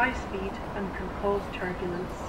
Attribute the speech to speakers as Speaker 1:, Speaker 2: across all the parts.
Speaker 1: High speed and can cause turbulence.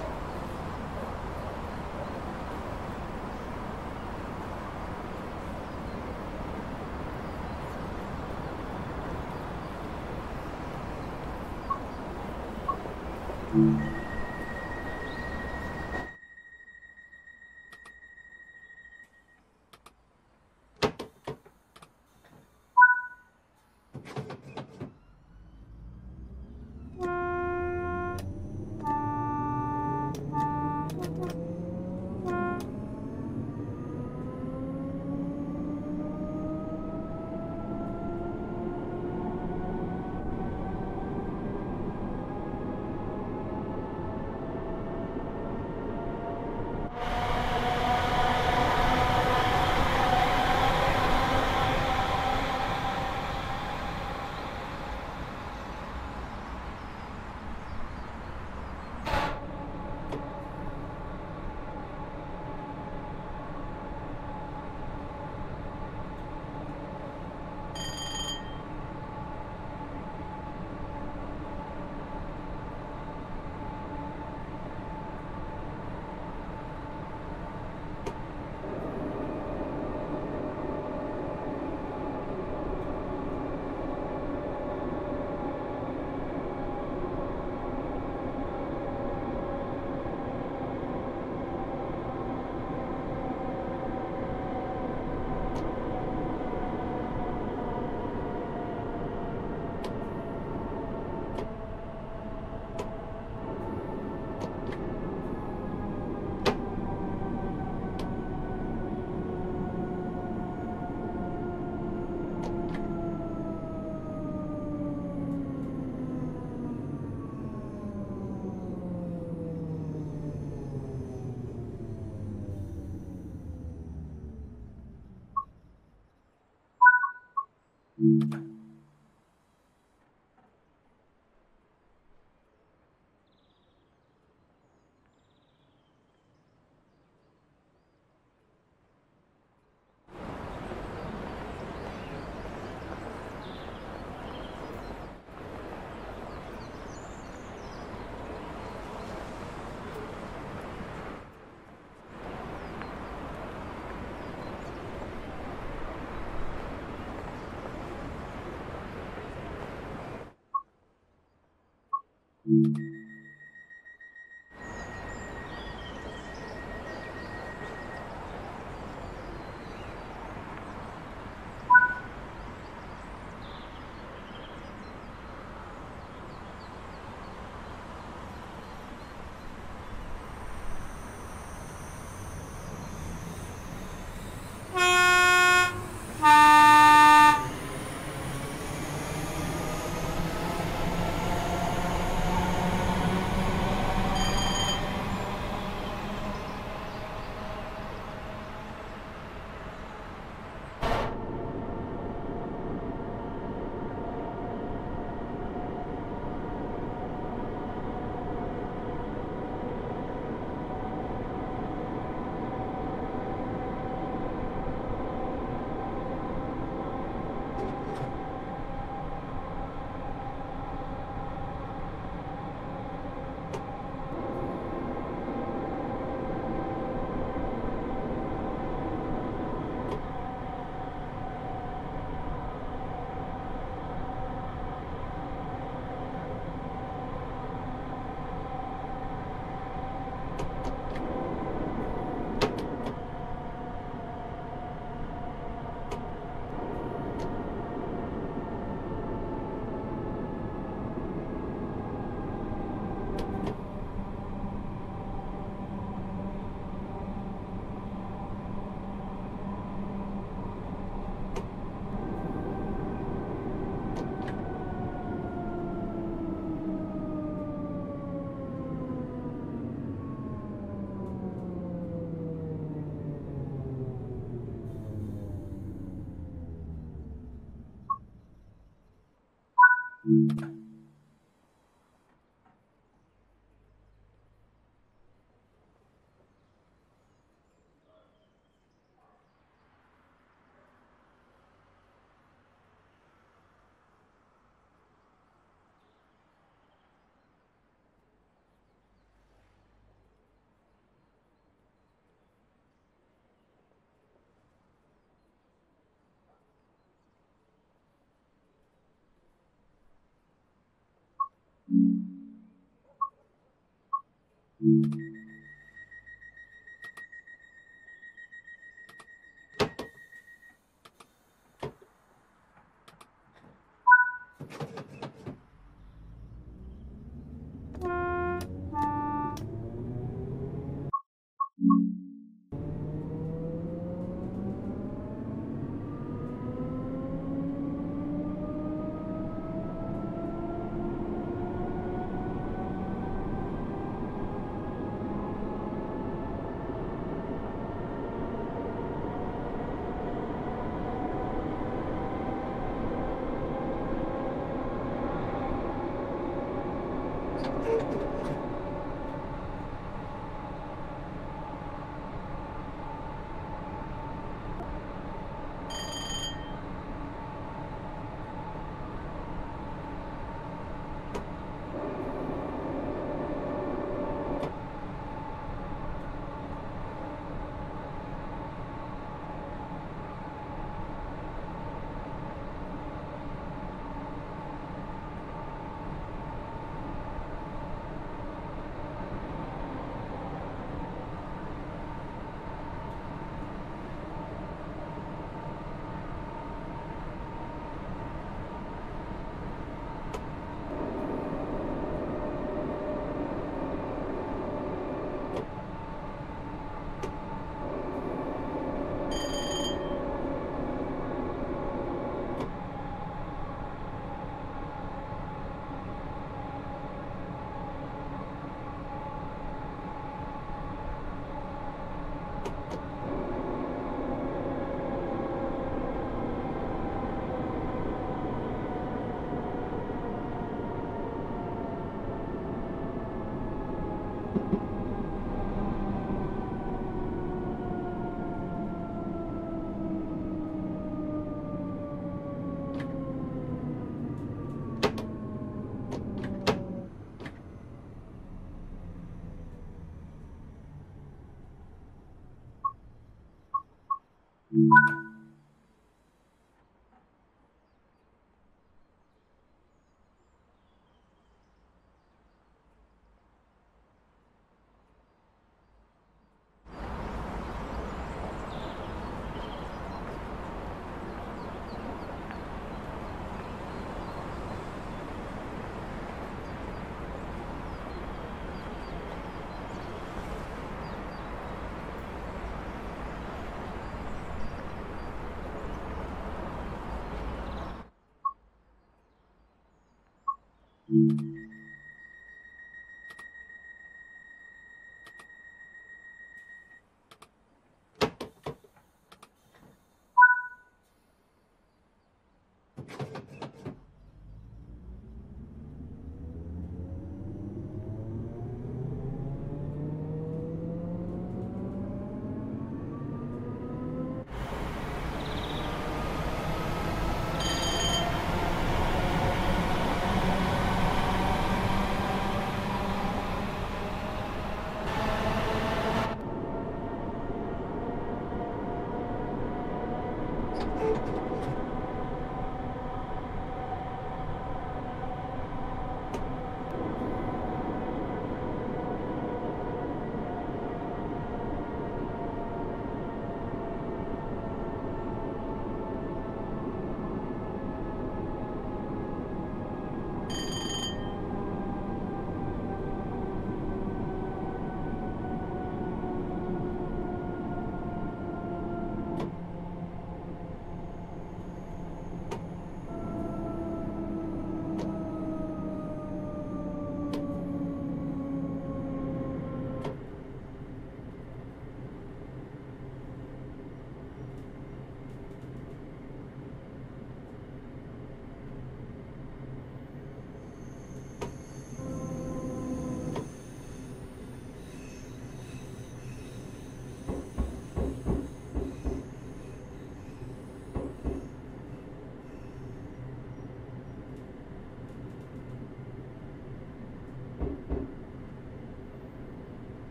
Speaker 1: Música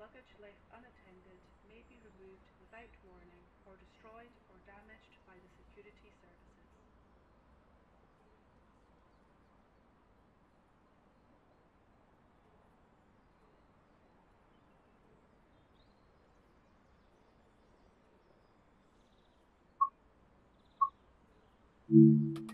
Speaker 1: luggage left unattended may be removed without warning or destroyed or damaged by the security services. Mm-hmm.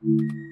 Speaker 1: Ticket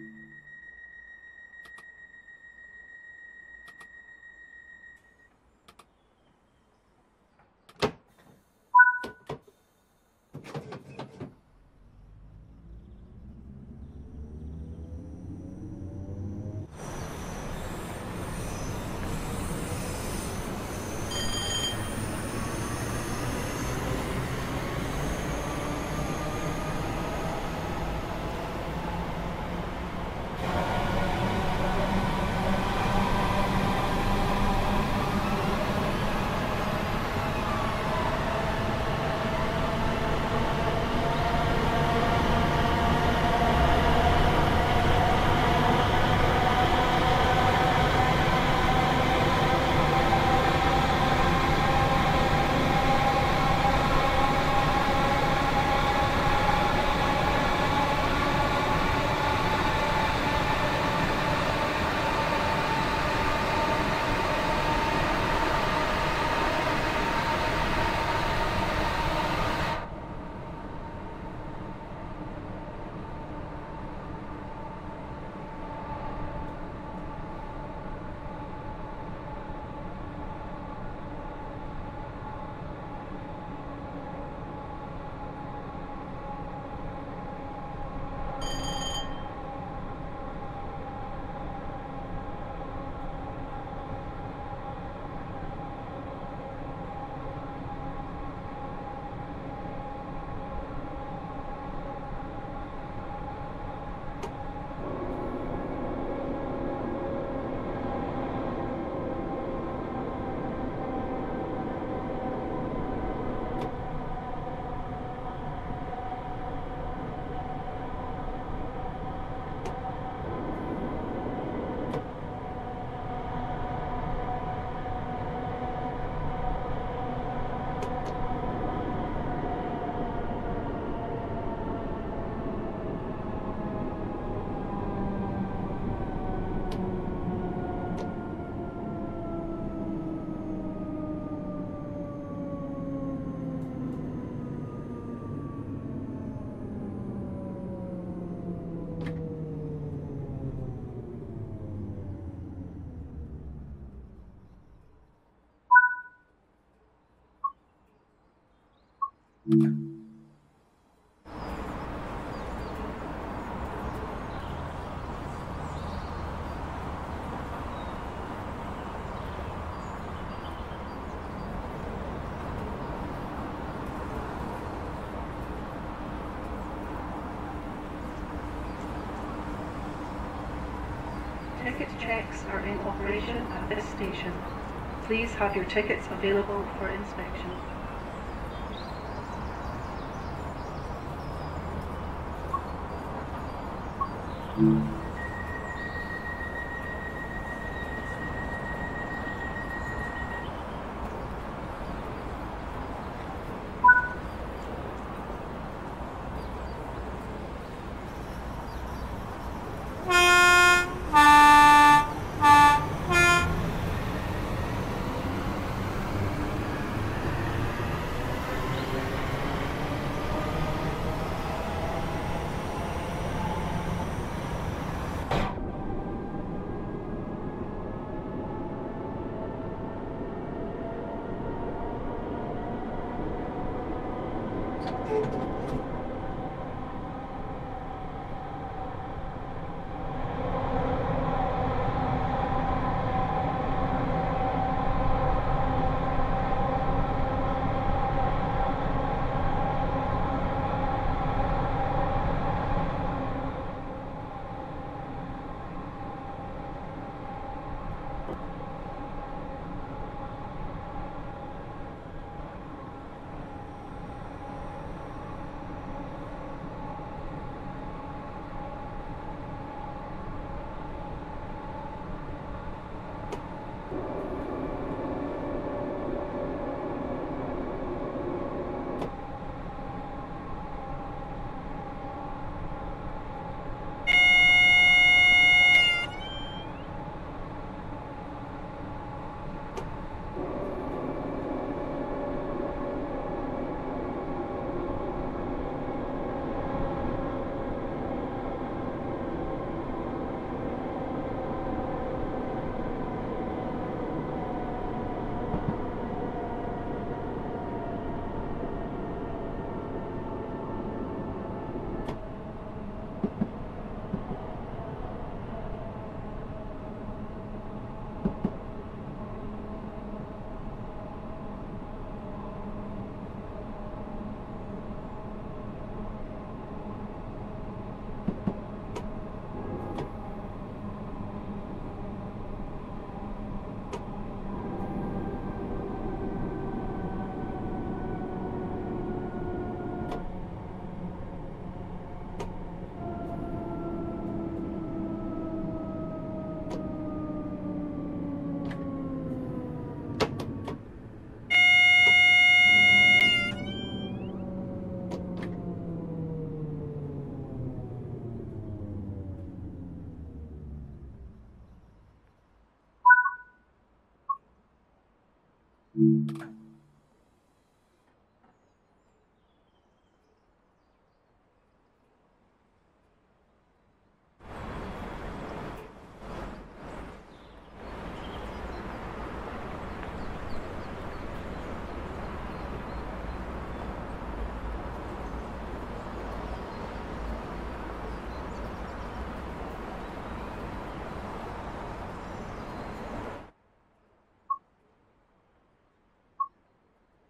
Speaker 1: At this station. Please have your tickets available for inspection. Mm -hmm.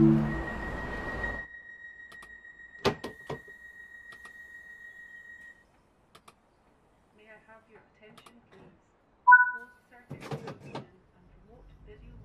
Speaker 1: May I have your attention, please? Closed circuit and remote video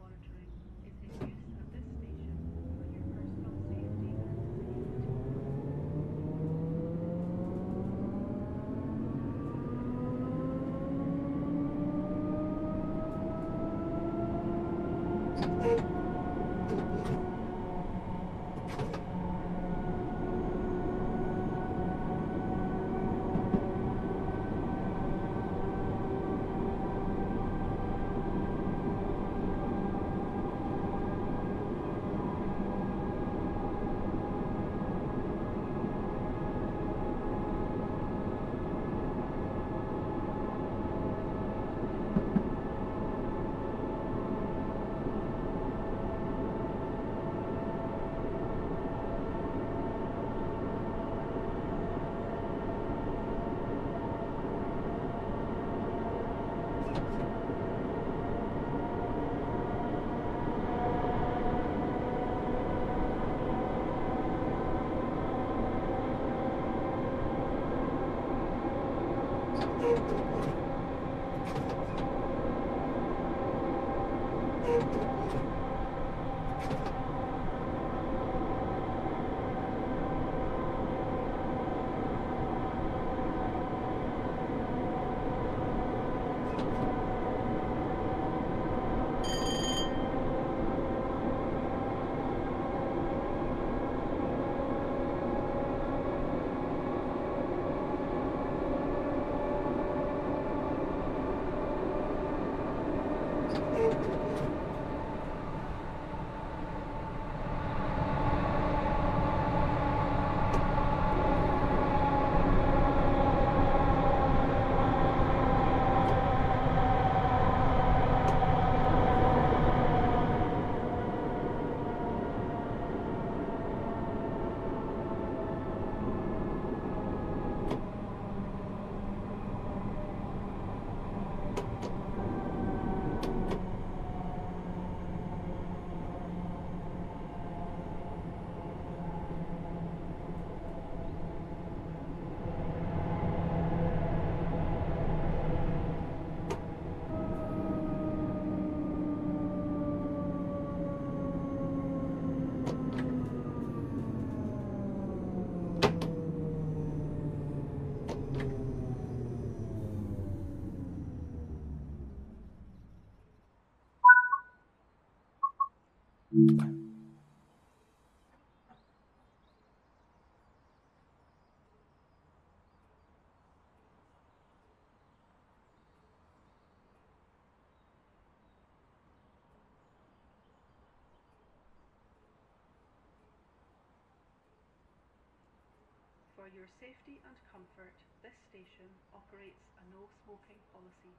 Speaker 1: For your safety and comfort, this station operates a no smoking policy.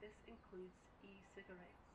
Speaker 1: This includes e-cigarettes.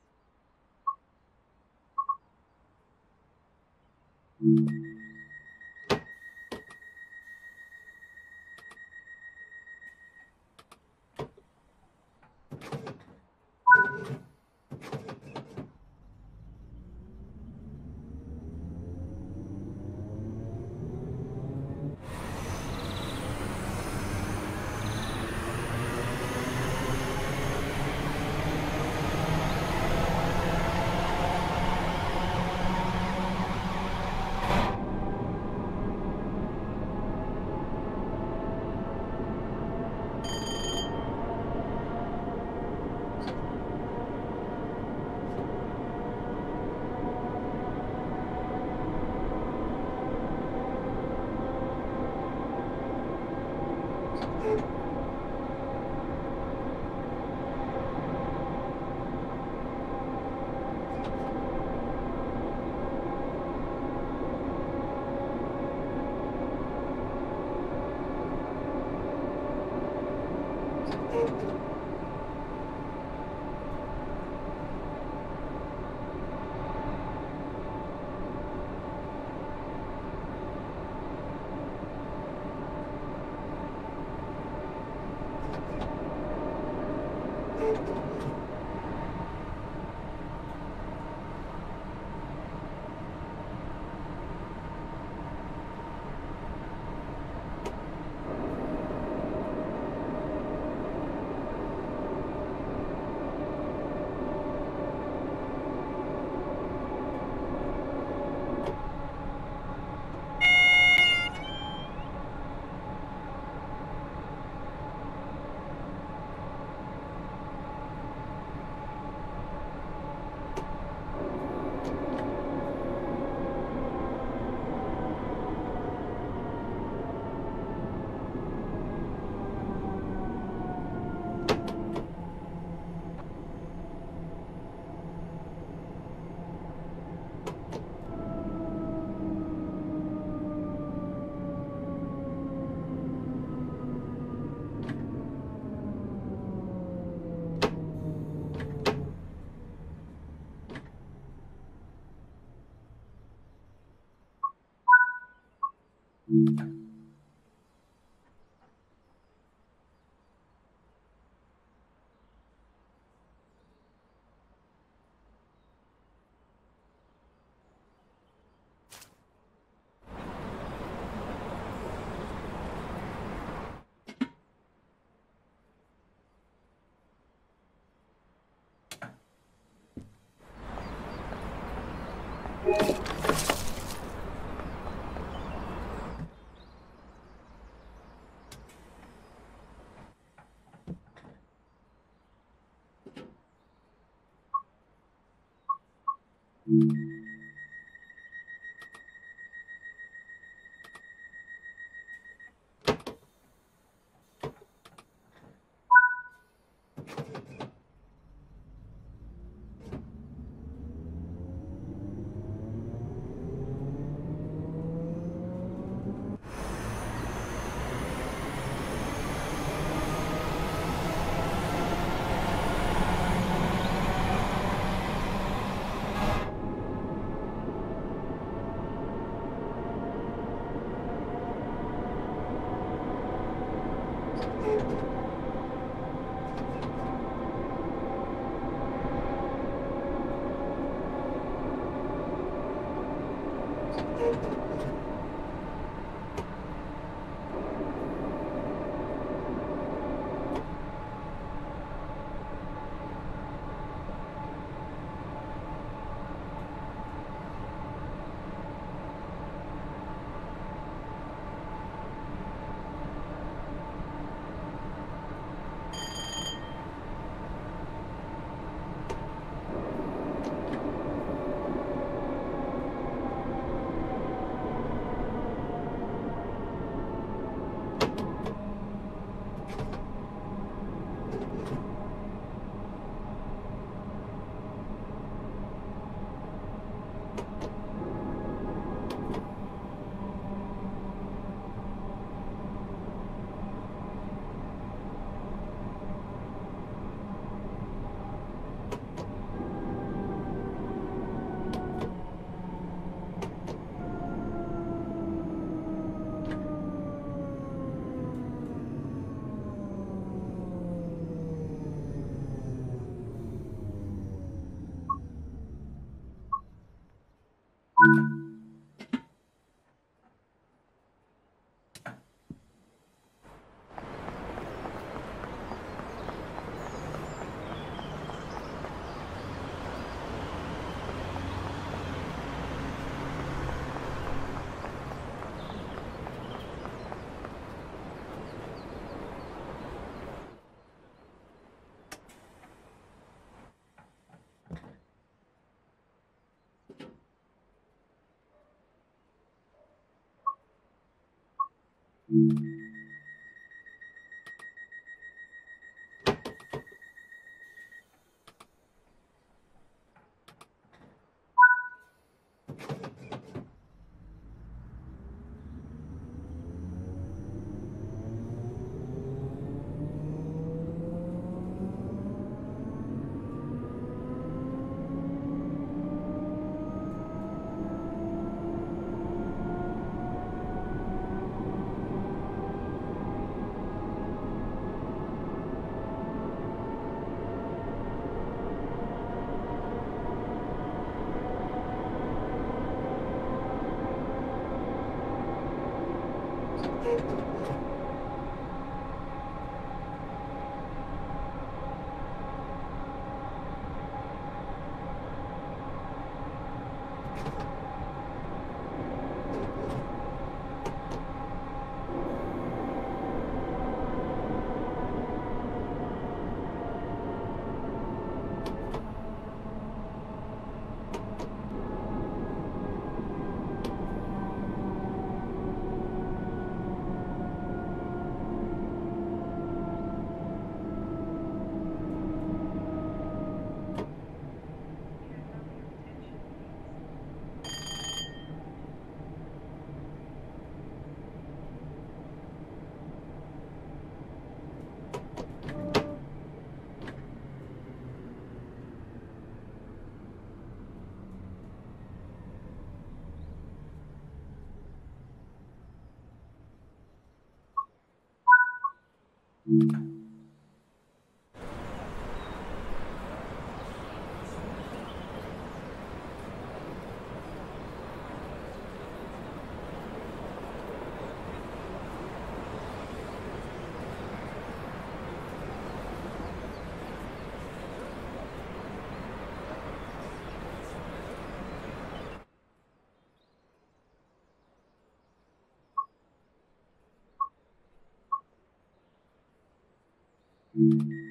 Speaker 1: Música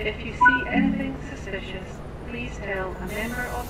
Speaker 1: If you see anything suspicious, please tell a member of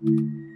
Speaker 1: Música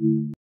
Speaker 2: Mm-hmm.